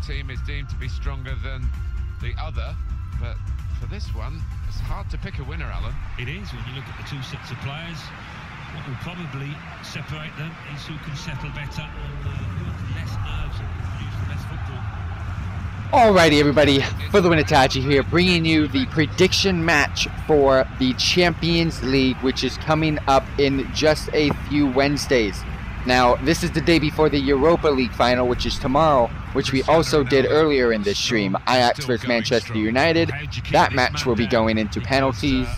team is deemed to be stronger than the other. But for this one, it's hard to pick a winner, Alan. It is when you look at the two sets of players. What will probably separate them is who can settle better and uh, who has less nerves and can produce the best football. Alrighty, everybody, FTWitachi here, bringing you the prediction match for the Champions League, which is coming up in just a few Wednesdays. Now, this is the day before the Europa League final, which is tomorrow, which we also did earlier in this stream. Ajax versus Manchester United. That match will be going into penalties.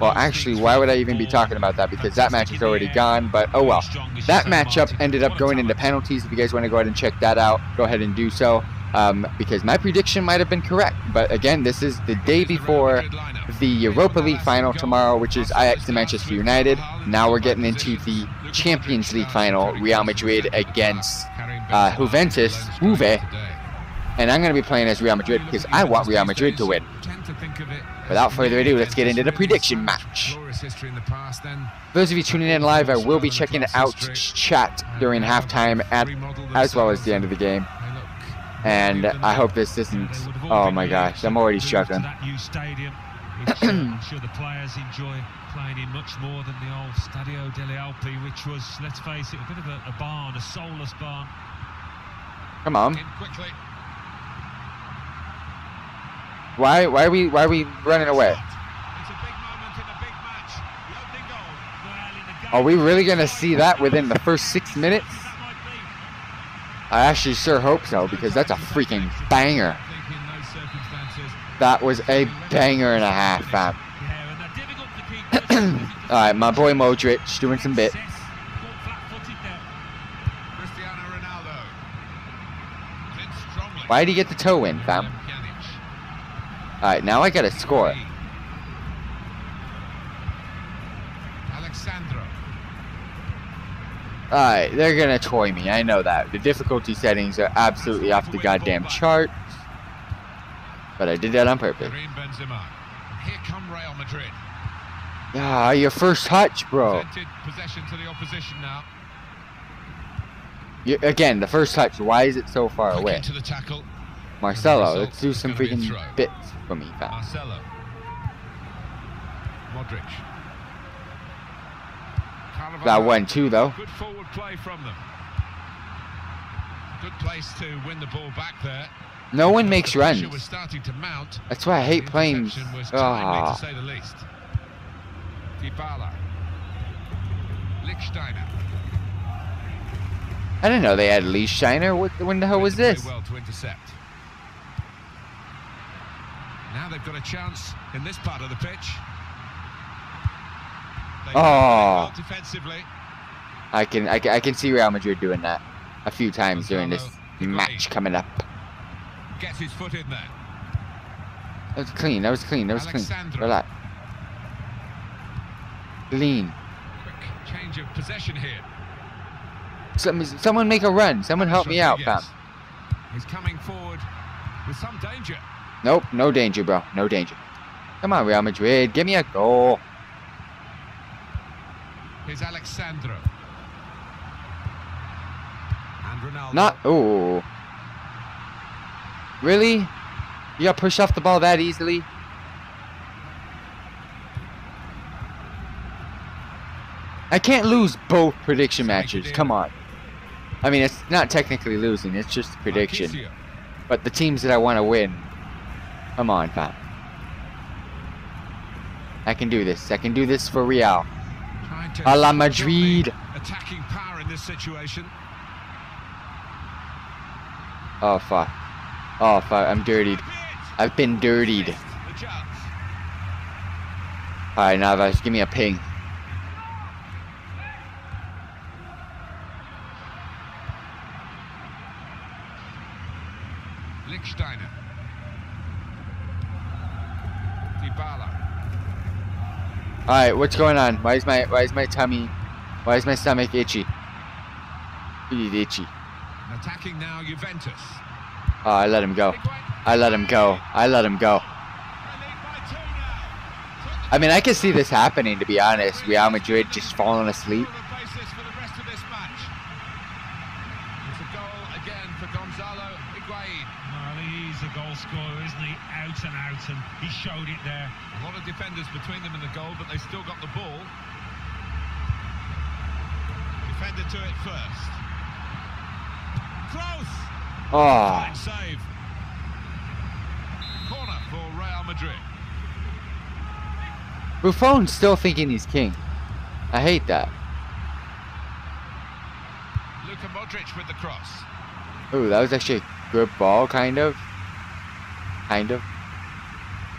Well, actually, why would I even be talking about that? Because that match is already gone, but oh well. That matchup ended up going into penalties. If you guys want to go ahead and check that out, go ahead and do so. Um, because my prediction might have been correct. But again, this is the day before the Europa League final tomorrow, which is Ajax and Manchester United. Now we're getting into the Champions League final, Real Madrid against uh, Juventus, Juve. And I'm going to be playing as Real Madrid because I want Real Madrid to win. Without further ado, let's get into the prediction match. Those of you tuning in live, I will be checking out chat during halftime at, as well as the end of the game. And I hope this isn't. Oh my gosh, I'm already struggling. Uh, I'm sure the players enjoy playing in much more than the old Stadio delle Alpi, which was, let's face it, a bit of a, a barn, a soulless barn. Come on. Why? Why are we? Why are we running away? Are we really gonna see that within the first six minutes? I actually sure hope so because that's a freaking banger. That was a banger and a half, fam. Alright, my boy Modric doing some bits. Why did he get the toe in, fam? Alright, now I gotta score. Alright, they're gonna toy me. I know that. The difficulty settings are absolutely off the goddamn chart. But I did that on purpose. Here come Real Madrid. Ah, your first touch, bro. Possession to the opposition now. You, again, the first touch. Why is it so far away? To the tackle. Marcelo, let's do some freaking bits for me. Marcelo. Modric. That went too, though. Good forward play from them. Good place to win the ball back there. No one makes runs. pressure was starting to mount. That's why I hate playing. Interception was timely, Ah, to the least. Dybala. Lichtsteiner. I didn't know they had Lee Shiner. What? When the hell was this? well to intercept. Now they've got a chance in this part of the pitch. Oh. defensively. I can, I can, I can see Real Madrid doing that a few times during this match coming up. Gets his foot in there. That was clean. That was clean. That was clean. Alexandro. Relax. Clean. Quick change of possession here. Some, someone make a run. Someone help me out, fam. He's coming forward with some danger. Nope, no danger, bro. No danger. Come on, Real Madrid. Give me a goal. Here's Alexandro. And Ronaldo. Not. Oh. Really? You got pushed off the ball that easily? I can't lose both prediction matches. Come on. I mean, it's not technically losing. It's just a prediction. But the teams that I want to win. Come on, fam. I can do this. I can do this for Real. Hala Madrid. Attacking power in this situation. Oh, fuck. Oh, fuck. I'm dirtied. I've been dirtied. Alright, Navas, give me a ping. Lichtsteiner. Dybala. Alright, what's going on? Why is my why is my tummy why is my stomach itchy? Itchy. Attacking now Juventus. Oh, I let him go. I let him go. I let him go. I mean, I can see this happening, to be honest. Real Madrid just falling asleep. The basis for the rest of this match. It's a goal again for Gonzalo Higuain. Well, he's a goal scorer, isn't he? Out and out, and he showed it there. A lot of defenders between them and the goal, but they still got the ball. Defender to it first. Close! Ah. Oh, Fine save. Corner for Real Madrid. Buffon's still thinking he's king. I hate that. Luka Modric with the cross. Ooh, that was actually a good ball, kind of. Kind of.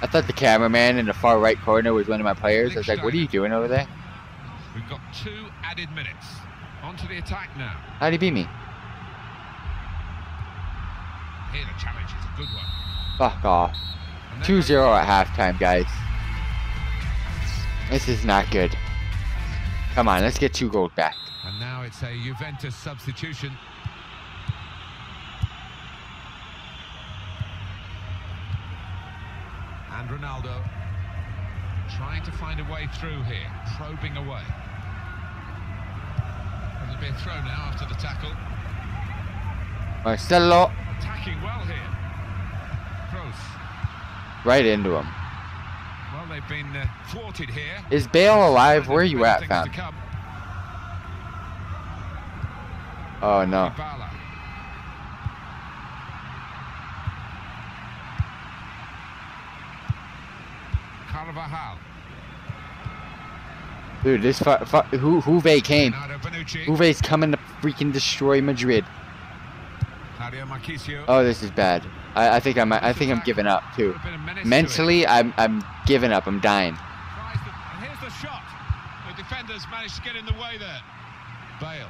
I thought the cameraman in the far right corner was one of my players. I was like, what are you doing over there? We've got two added minutes. On to the attack now. How'd he beat me? Here the challenge is a good one. Fuck off. And 2-0 at halftime, guys. This is not good. Come on, let's get two goals back. It's a Juventus substitution. And Ronaldo trying to find a way through here, probing away. There'll be a throw now after the tackle. Marcelo, Attacking well here. Kroos. right into him. Well, they've been uh, thwarted here. Is Bale alive? Where are you at, fam? to come. Oh, no. Carvajal. Dude, this fu- fu- Hu- Juve came. Juve's coming to freaking destroy Madrid. Oh, this is bad. I, I think I'm. I think I'm giving up too. Could have been a menace to. Mentally, I'm. I'm giving up. I'm dying. And here's the shot. The defenders managed to get in the way there. Bale.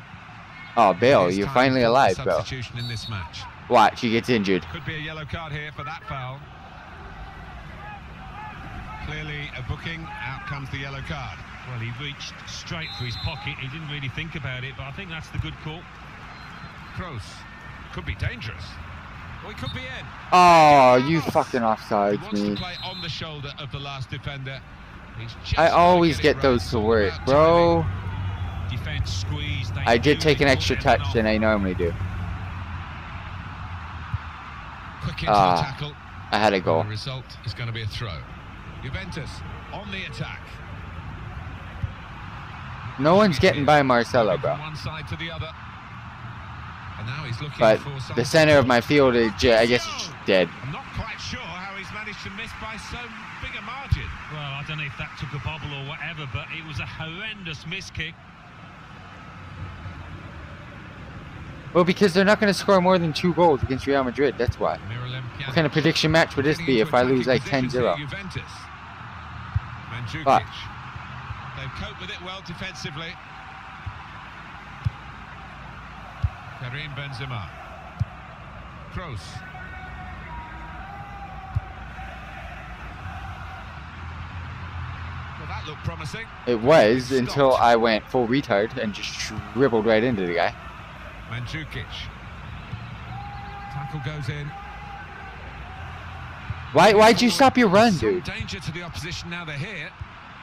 Oh, is you're finally alive, bro. In this match. Watch, he gets injured. Could be a yellow card here for that foul. Clearly a booking. Out comes the yellow card. Well, he reached straight for his pocket. He didn't really think about it, but I think that's the good call. Kroos. Could be dangerous. Or he could be in. Oh, you fucking He offsides wants to play on the shoulder of the last defender. I always get right. those to work, bro. timing. Defence squeezed. They I did take an extra touch than I normally do. Quick into Ah, the tackle. I had a goal. The result is going to be a throw. Juventus on the attack. No one's getting by Marcelo, bro. One side to the other. And now he's looking But the center of my field is, j- I guess, it's dead. I'm not quite sure how he's managed to miss by so big a margin. Well, I don't know if that took a bobble or whatever, but it was a horrendous miss kick. Well, because they're not going to score more than two goals against Real Madrid. That's why. What kind of prediction match would this be if I lose like attacking 10-0? positions here, Juventus. Mandzukic. Fuck. They've coped with it well defensively. Karim Benzema. Kroos. Well, that looked promising. It was until I went full retard and just dribbled right into the guy. Mandzukic. Tackle goes in. Why? Why'd you stop your run, dude? danger to the opposition now they're here.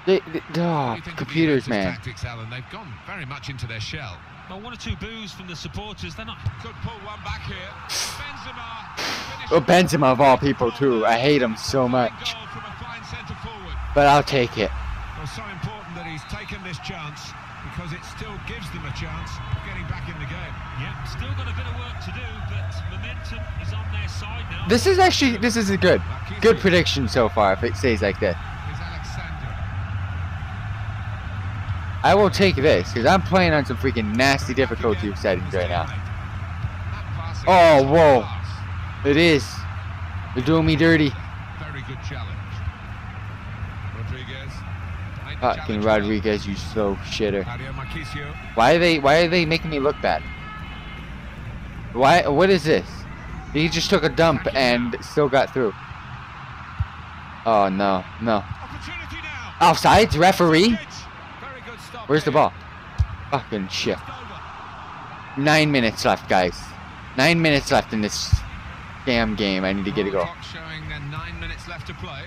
They, they- oh, you think of computers, Juventus man. Tactics, Alan. They've gone very much into their shell. Well, one or two boos from the supporters. They're not. Could pull one back here. Benzema. finishes Well, oh, Benzema of all people too. I hate him so much, goal from a fine centre forward. but I'll take it. Well, so important that he's taken this chance because it still gives them a chance of getting back in the game. Yeah, still got a bit of work to do, but momentum is on their side now. This is actually this is a good, good prediction so far. If it stays like this, Alexander. I will take this because I'm playing on some freaking nasty difficulty settings right now. Oh, whoa. It is. They're doing me dirty. Very good challenge. Rodriguez. made the Fucking. Rodriguez, you slow shitter. Why are they? Why are they making me look bad? Why? What is this? He just took a dump and still got through. Oh no, no. Offsides, referee. Very good stop Where's the ball? Fucking shit. Nine minutes left, guys. Nine minutes left in this damn game. I need to get a goal. Showing nine minutes left to play.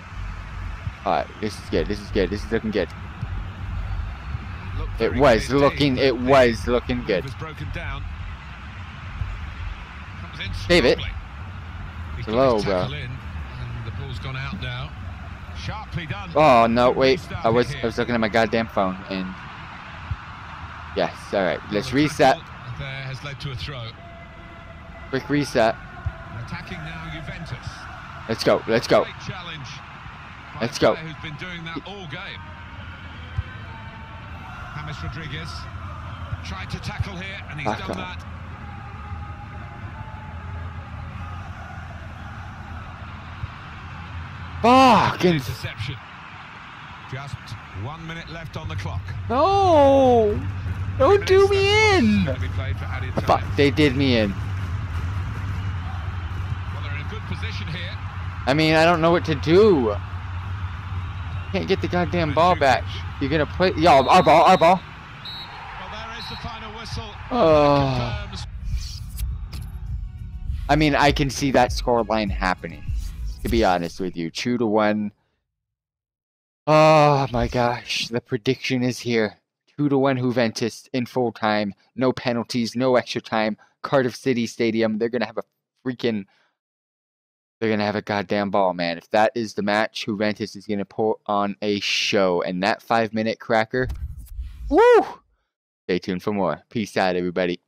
Alright, this is good. This is good. This is looking good. It was looking. It was looking good. Was broken down. Comes in Save it. strongly. He's got Low, his bro. tackle in, and the ball's gone out now. Sharply done. Oh no, wait. I was. I was looking at my goddamn phone and Yes, alright. Let's reset. There has led to a throw. Quick reset. Attacking now Juventus. Let's go. Let's go. Great challenge. by Let's go. Who's been doing that all game? James Rodriguez tried to tackle here, and he's Back done up. that. Fuck Interception. Just one minute left on the clock. no. Don't do me in. to be played for added time. Fuck, they did me in. Well, they're in a good position here. I mean, I don't know what to do. Can't get the goddamn ball back. You're gonna play. Yo, our ball, our ball. Oh. I mean, I can see that scoreline happening. To be honest with you, two to one. Oh my gosh, the prediction is here. Two to one Juventus in full time. No penalties, no extra time. Cardiff City Stadium. They're gonna have a freaking. They're gonna have a goddamn ball, man. If that is the match, Juventus is gonna put on a show, and that five minute cracker. Woo! Stay tuned for more. Peace out, everybody.